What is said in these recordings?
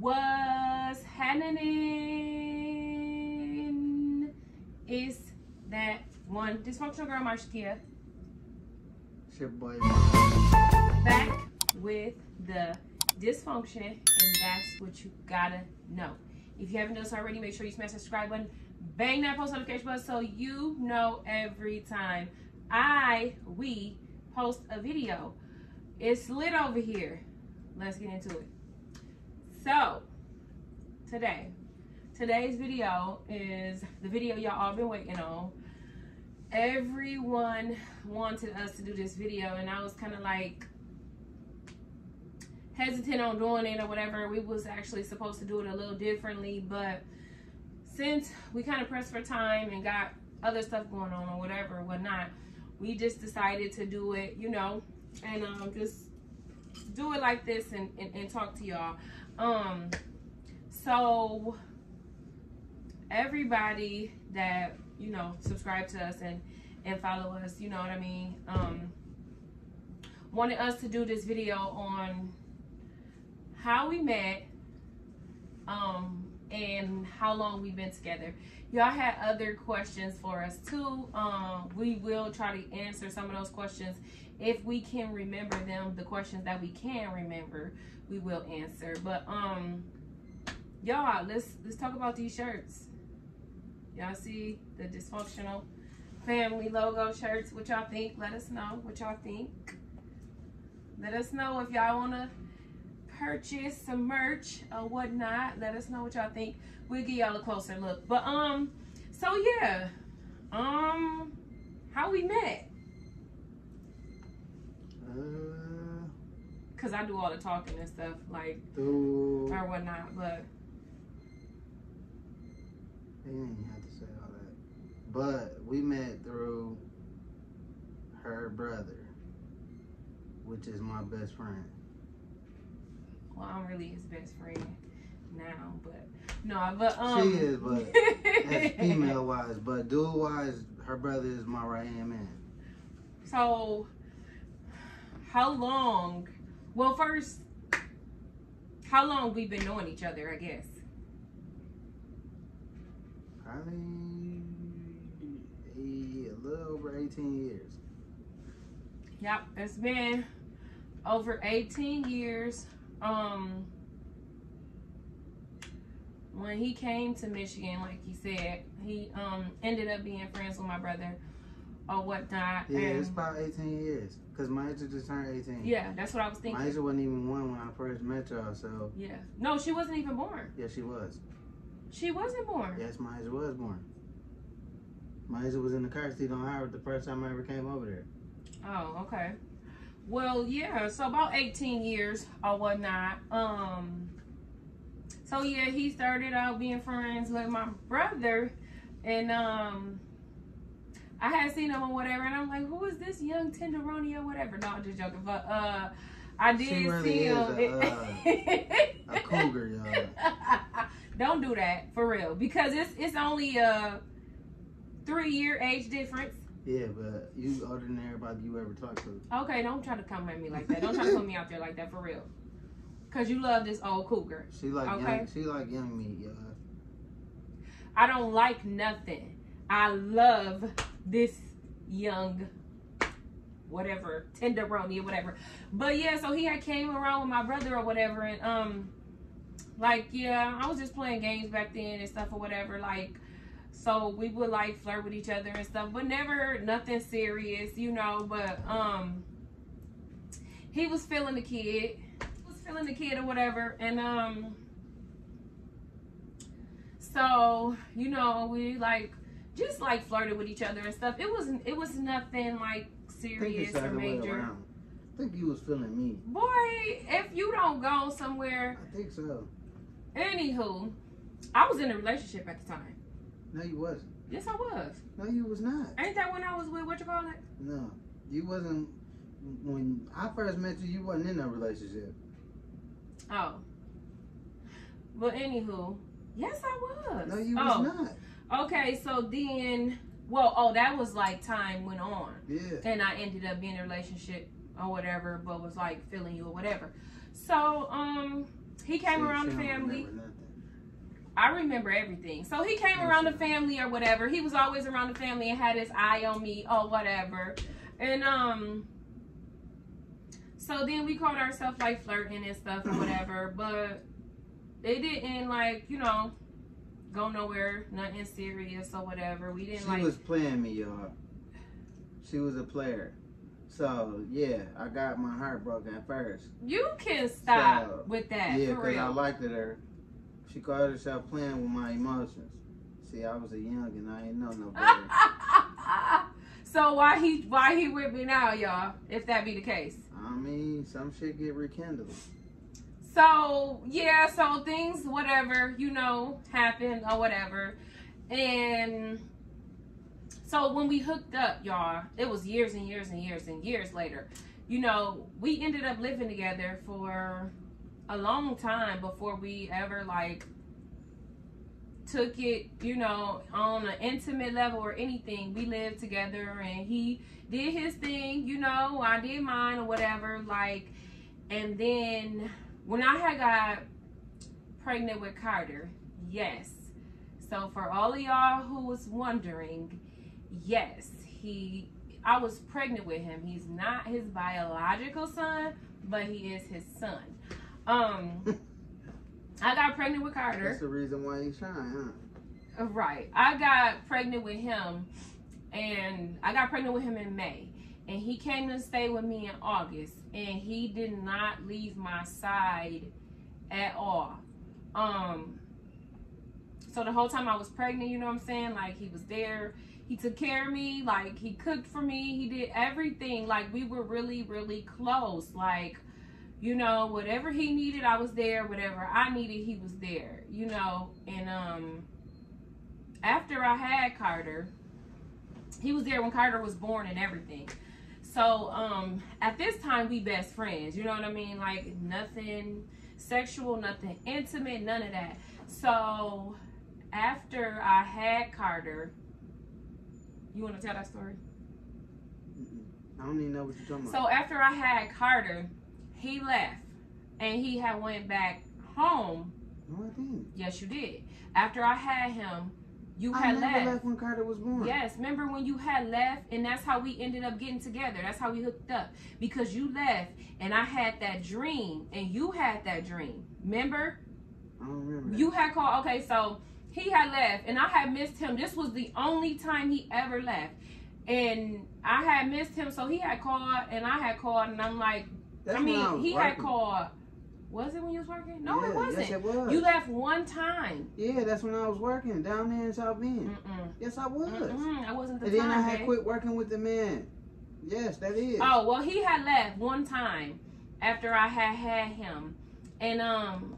What's happening? Is that one dysfunctional girl, Marsha It's your boy. back with the dysfunction, and that's what you gotta know. If you haven't done so already, make sure you smash the subscribe button, bang that post notification button so you know every time I we post a video. It's lit over here. Let's get into it. So, today, today's video is the video y'all all been waiting on. Everyone wanted us to do this video, and I was kind of like hesitant on doing it or whatever. We was actually supposed to do it a little differently, but since we kind of pressed for time and got other stuff going on or whatever, whatnot, we just decided to do it, you know, and um, just do it like this and, and, and talk to y'all. Um, so everybody that you know subscribe to us and and follow us, you know what I mean. Um, wanted us to do this video on how we met, um, and how long we've been together. Y'all had other questions for us too. Um, we will try to answer some of those questions if we can remember them. The questions that we can remember, we will answer. But um, y'all, let's let's talk about these shirts. Y'all see the dysfunctional family logo shirts? What y'all think? Let us know what y'all think. Let us know if y'all wanna purchase some merch or whatnot. Let us know what y'all think. We'll give y'all a closer look. But um, so yeah, um, how we met? Uh, Cause I do all the talking and stuff like through. or whatnot. But You didn't have to say all that. But we met through her brother, which is my best friend. Well, I'm really his best friend now. But no, but um, she is, but female wise, but dude wise, her brother is my right hand man. So, how long? Well, first, how long we've been knowing each other? I guess. Probably a, a little over 18 years. Yep, it's been over 18 years. Um, when he came to Michigan, like he said, he um ended up being friends with my brother or whatnot. Yeah, and it's about 18 years. Because Maisha just turned 18. yeah, that's what I was thinking. Maisha wasn't even one when I first met y'all, so Yeah, no, she wasn't even born. yeah, she was. She wasn't born. Yes, Maisha was born. Maisha was in the car seat on Howard the first time I ever came over there. Oh, okay. Well, yeah, so about 18 years or whatnot. Um, so yeah, he started out being friends with my brother, and um, I had seen him or whatever, and I'm like, who is this young tenderoni or whatever? No, I'm just joking, but uh, I did really see him. a, A cougar, y'all. Don't do that for real, because it's it's only a three year age difference. Yeah, but you older than everybody you ever talked to. Okay, don't try to come at me like that. Don't try to put me out there like that for real. Cause you love this old cougar. She like Okay. young, she like young meat, y'all. I don't like nothing. I love this young whatever, tenderoni or whatever. But yeah, so he had came around with my brother or whatever and um like yeah, I was just playing games back then and stuff or whatever, like so we would like flirt with each other and stuff, but never nothing serious, you know, but um he was feeling the kid. He was feeling the kid or whatever and um so, you know, we like just like flirted with each other and stuff. It wasn't it was nothing like serious or the other way major. I think you was feeling me. Boy, if you don't go somewhere, I think so. anywho, I was in a relationship at the time. No, you wasn't. Yes, I was. No, you was not. Ain't that when I was with what you call it? No, you wasn't. When I first met you, you wasn't in a relationship. Oh. But anywho, yes, I was. No, you oh, was not. Okay, so then, well, oh, that was like time went on. Yeah. and I ended up being in a relationship or whatever, but was like feeling you or whatever. So, um, he came See, around the family. I remember everything. So he came around the family or whatever. He was always around the family and had his eye on me or whatever. And um so then we called ourselves like flirting and stuff or whatever, but it didn't like, you know, go nowhere, nothing serious or whatever. We didn't She like She was playing me, y'all. She was a player. So yeah, I got my heart broken at first. you can stop So, with that yeah, because I liked her. She called herself playing with my emotions. See, I was a young and I ain't know no better. so why he why he with me now, y'all? If that be the case. I mean, some shit get rekindled. So yeah, so things whatever you know happened or whatever, and so when we hooked up, y'all, it was years and years and years and years later. You know, we ended up living together for a long time before we ever like took it, you know, on an intimate level or anything. We lived together and he did his thing, you know, I did mine or whatever, like and then when I had got pregnant with Carter, yes. So for all of y'all who was wondering, yes, he I was pregnant with him. He's not his biological son, but he is his son. Um I got pregnant with Carter. That's the reason why you shine, huh? Right. I got pregnant with him and I got pregnant with him in May. And he came to stay with me in August and he did not leave my side at all. Um so the whole time I was pregnant, you know what I'm saying? Like he was there. He took care of me, like he cooked for me, he did everything. Like we were really, really close. Like you know, whatever he needed, I was there. Whatever I needed, he was there. You know, and um, after I had Carter, he was there when Carter was born and everything. So um, at this time, we best friends. You know what I mean? Like nothing sexual, nothing intimate, none of that. So after I had Carter, you want to tell that story? I don't even know what you're talking about. So after I had Carter, he left and he had went back home. no, I didn't. Yes, you did. After I had him, you I had left. left when Carter was born. Yes, remember when you had left and that's how we ended up getting together. That's how we hooked up because you left and I had that dream and you had that dream. Remember? I don't remember. You had called. Okay, so he had left, and I had missed him. This was the only time he ever left, and I had missed him. So he had called, and I had called, and I'm like, That's I mean, was he had called. Was it when you was working? No, Yeah, it wasn't. Yes, it was. You left one time. Yeah, that's when I was working down there in South Bend. Mm-mm. Yes, I was. Mm-mm. I wasn't the And then. I had babe. quit working with the man. Yes, that is. Oh well, he had left one time after I had had him, and um,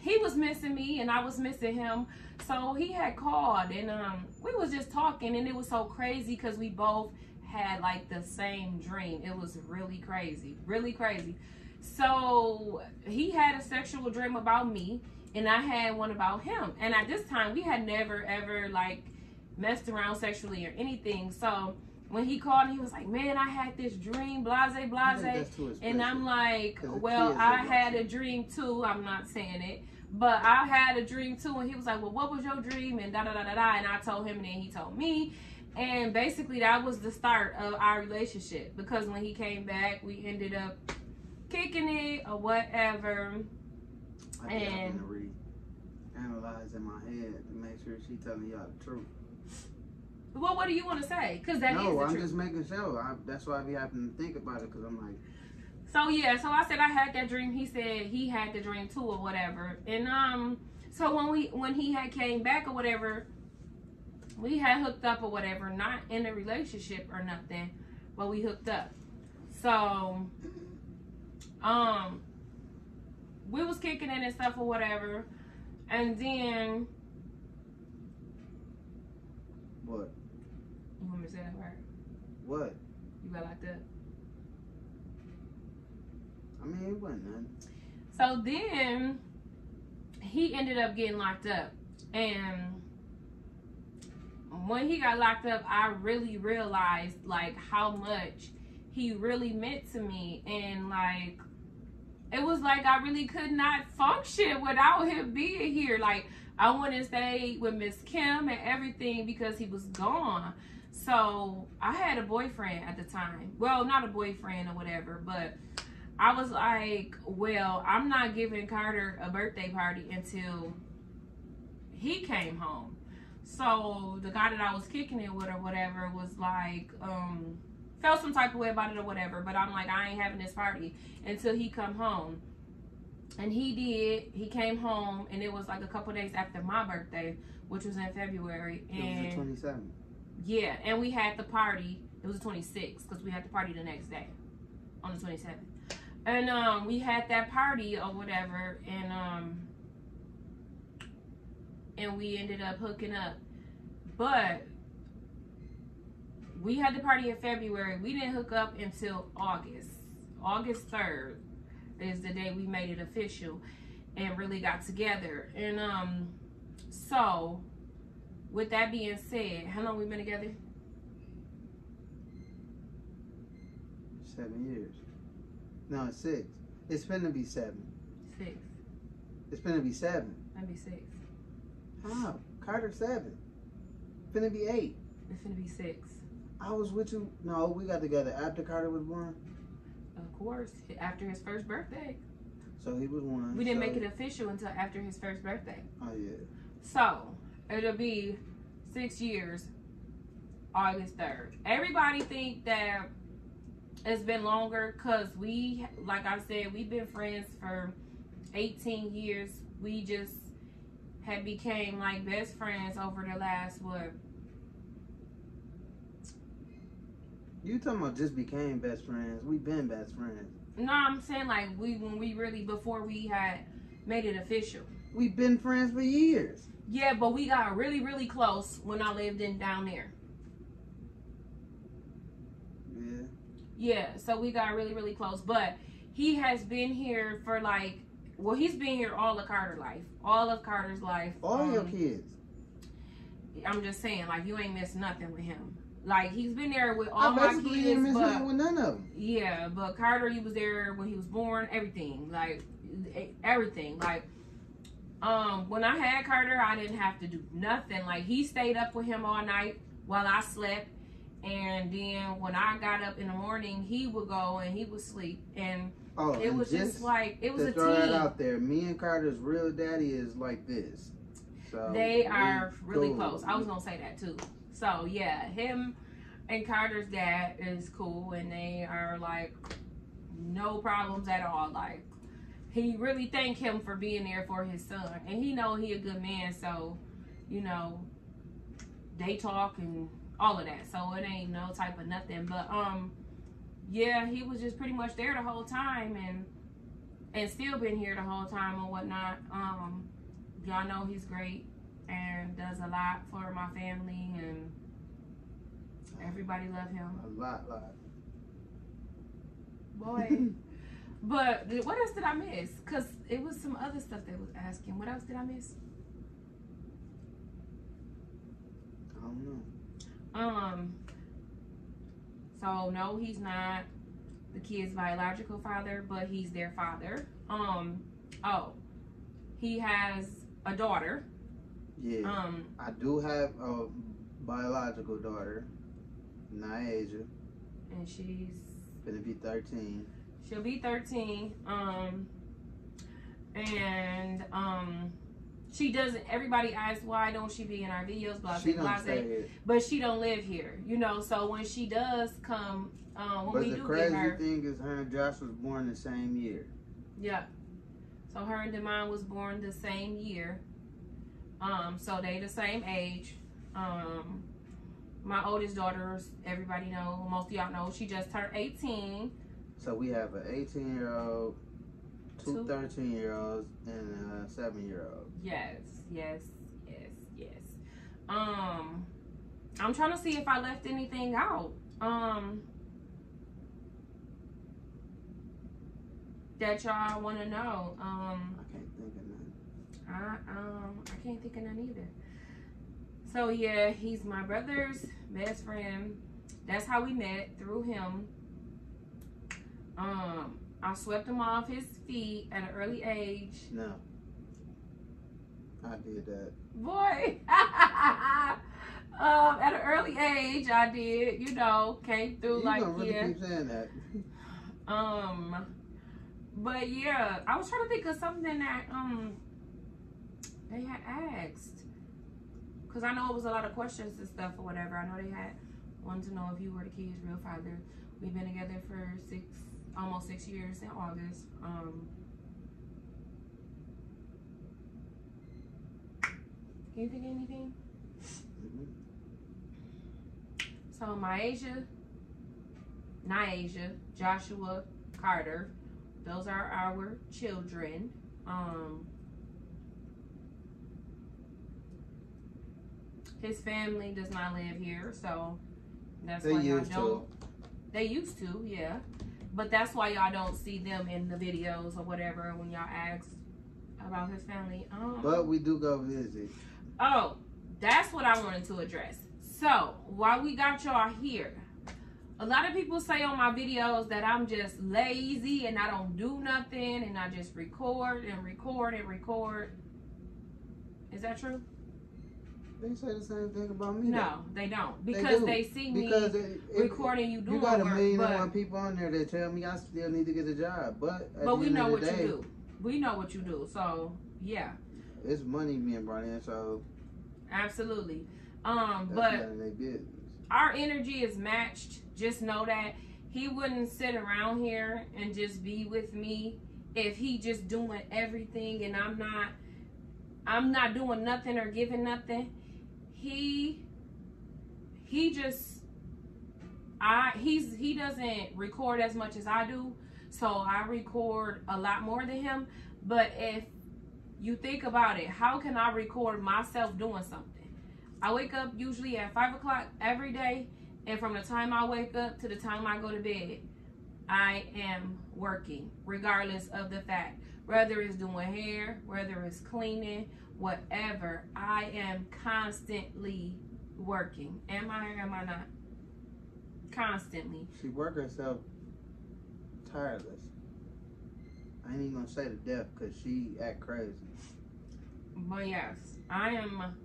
he was missing me and I was missing him. So he had called and um, we was just talking, and it was so crazy because we both had like the same dream. It was really crazy, really crazy. So he had a sexual dream about me, and I had one about him. And at this time, we had never ever like messed around sexually or anything. So when he called, he was like, "Man, I had this dream, blase, blase." And I'm like, well, I had a dream too. I'm not saying it, but I had a dream too. And he was like, well, what was your dream? And da da da da da. And I told him, and then he told me. And basically, that was the start of our relationship because when he came back, we ended up kicking it or whatever. I and- to re analyze in my head to make sure she telling y'all the truth. Well, what do you want to say? Because that is no, I'm truth. just making sure. I, that's why I be having to think about it because I'm like, So yeah, so I said I had that dream. He said he had the dream too, or whatever. And um, so when we when he had came back or whatever, we had hooked up or whatever, not in a relationship or nothing, but we hooked up. So, um, we was kicking it and stuff or whatever, and then what? you want me to say that word? What? You got locked up. I mean, it wasn't nothing. So then he ended up getting locked up. And when he got locked up, I really realized like how much he really meant to me and like it was like I really could not function without him being here. Like I to stay with Miss Kim and everything because he was gone. So I had a boyfriend at the time. Well, not a boyfriend or whatever, but I was like, well, I'm not giving Carter a birthday party until he came home. So the guy that I was kicking it with or whatever was like, um, felt some type of way about it or whatever. But I'm like, I ain't having this party until he come home. And he did. He came home, and it was like a couple days after my birthday, which was in February. And it was the 27th. Yeah, and we had the party. It was the 26th because we had the party the next day on the 27th. And um, we had that party or whatever, and um, and we ended up hooking up. But we had the party in February. We didn't hook up until August. August 3rd is the day we made it official and really got together. And um so with that being said, how long we been together? Seven years. No, it's six. It's gonna be seven. Six. It's gonna be seven. Maybe six. How? Carter seven. Finna be eight. It's gonna be six. I was with you. No, we got together after Carter was born. Of course, after his first birthday. So he was one. We didn't so- make it official until after his first birthday. Oh yeah. So it'll be six years, August third. Everybody think that it's been longer because we, like I said, we've been friends for 18 years. We just had became like best friends over the last what You talking about just became best friends? We've been best friends. no i'm saying like we when we really before we had made it official We've been friends for years. yeah but we got really really close when i lived in down there Yeah. Yeah, so we got really, really close. But he has been here for like, well, he's been here all of Carter life, all of Carter's life. All your Um, kids. I'm just saying, like, you ain't missed nothing with him. Like, he's been there with all I my kids, didn't miss but nothing with none of them. yeah, but Carter, he was there when he was born, everything, like, everything, like. Um, when I had Carter, I didn't have to do nothing. Like he stayed up with him all night while I slept, and then when I got up in the morning, he would go and he would sleep, and Oh, it was just, like it was to a throw that out there. Me and Carter's real daddy is like this. So They are really cool. close. I was gonna say that too. So yeah, him and Carter's dad is cool, and they are like no problems at all. Like he really thank him for being there for his son, and he know he a good man. So you know they talk and all of that. So it ain't no type of nothing. But um, yeah, he was just pretty much there the whole time, and and still been here the whole time and whatnot. Um, y'all know he's great and does a lot for my family and everybody love him. A lot, lot. Boy. but what else did I miss? Cause it was some other stuff they was asking. What else did I miss? I don't know. Um. So no, he's not the kid's biological father, but he's their father. Um. Oh, he has a daughter. Yeah, Um. I do have a biological daughter, Niaja, And she's gonna be thirteen. She'll be 13. Um, and um, she doesn't. Everybody asks why don't she be in our videos, blah blah blah. But she don't live here, you know. So when she does come, um, when But we the do crazy get her, thing is, her and Josh was born the same year. yeah. So her and Demond was born the same year. Um, so they the same age. Um, my oldest daughter, everybody know, most of y'all know, she just turned 18. So we have an 18 year old, two Two. 13 year olds, and a seven year old. Yes, yes, yes, yes. Um, I'm trying to see if I left anything out. Um, that y'all want to know. Um, I can't think of none. I um, I can't think of none either. So yeah, he's my brother's best friend. That's how we met through him. Um, I swept him off his feet at an early age. No. I did that. Boy. um, at an early age, I did, you know, came through You like, really yeah. keep saying that. Um, but yeah, I was trying to think of something that, um, they had asked. Because I know it was a lot of questions and stuff or whatever. I know they had wanted to know if you were the kid's real father. We've been together for six, almost six years in August. Um, can you think of anything? Mhm. So Myasia, Joshua, Carter, those are our children. Um, his family does not live here, so that's They why y'all don't. They used to, yeah, but that's why y'all don't see them in the videos or whatever when y'all ask about his family. Um, But we do go visit. Oh, that's what I wanted to address. So, while we got y'all here, a lot of people say on my videos that I'm just lazy and I don't do nothing and I just record and record and record. Is that true? They say the same thing about me. No, they don't. They Because do. they, see me Because it, it, recording you doing you got a work, million and one people on there that tell me I still need to get a job. But but we know what day, you do. We know what you do. So, yeah, It's money being brought in, so absolutely. Um, but none of their business. our energy is matched. Just know that he wouldn't sit around here and just be with me if he just doing everything and I'm not I'm not doing nothing or giving nothing. He he just I he's he doesn't record as much as I do. So I record a lot more than him. But if you think about it, how can I record myself doing something? I wake up usually at five o'clock every day, and from the time I wake up to the time I go to bed, I am working, regardless of the fact. Whether it's doing hair, whether it's cleaning, whatever, I am constantly working. Am I or am I not? Constantly. She work herself tireless. I ain't even gonna say to death because she act crazy. But yes, I am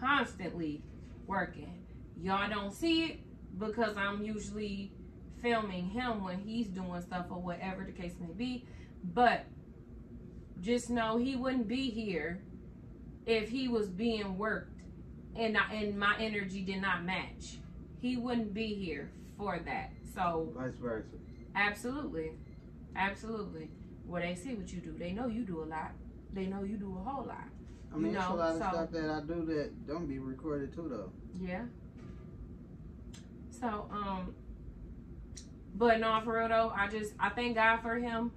constantly working. Y'all don't see it because I'm usually filming him when he's doing stuff or whatever the case may be. But just know he wouldn't be here if he was being worked and I, and my energy did not match. He wouldn't be here for that. So Vice versa. absolutely, absolutely. Well, they see what you do. They know you do a lot. They know you do a whole lot. I mean, You there's a know, lot of so- stuff that I do that don't be recorded too, though. Yeah. So, um, but no, for real though, I just I thank God for him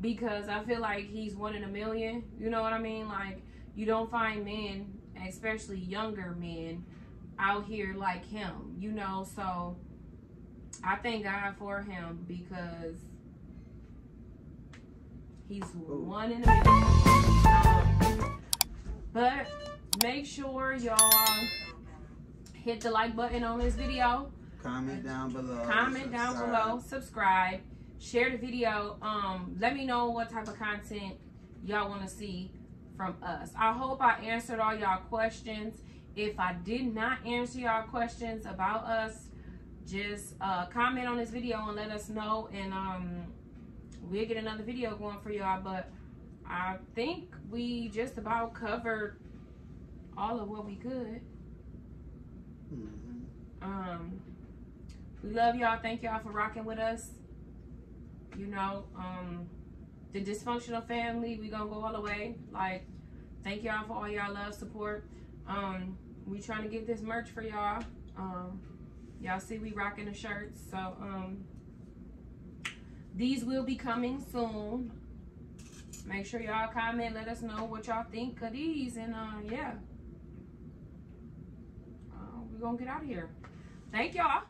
because I feel like he's one in a million. You know what I mean? Like you don't find men, especially younger men, out here like him. You know, so I thank God for him because he's one in a million. Um, but make sure y'all hit the like button on this video Comment down below. comment down below subscribe share the video um let me know what type of content y'all want to see from us i hope i answered all y'all questions if i did not answer y'all questions about us just uh comment on this video and let us know and um we'll get another video going for y'all but i think we just about covered all of what we could Mhm. um, we love y'all. Thank y'all for rocking with us. You know, um, the dysfunctional family, we gonna go all the way. Like, thank y'all for all y'all love, support. Um, we trying to get this merch for y'all. Um, y'all see we rocking the shirts. So, um, these will be coming soon. Make sure y'all comment, let us know what y'all think of these, and uh, yeah, uh, we're gonna get out of here. Thank y'all.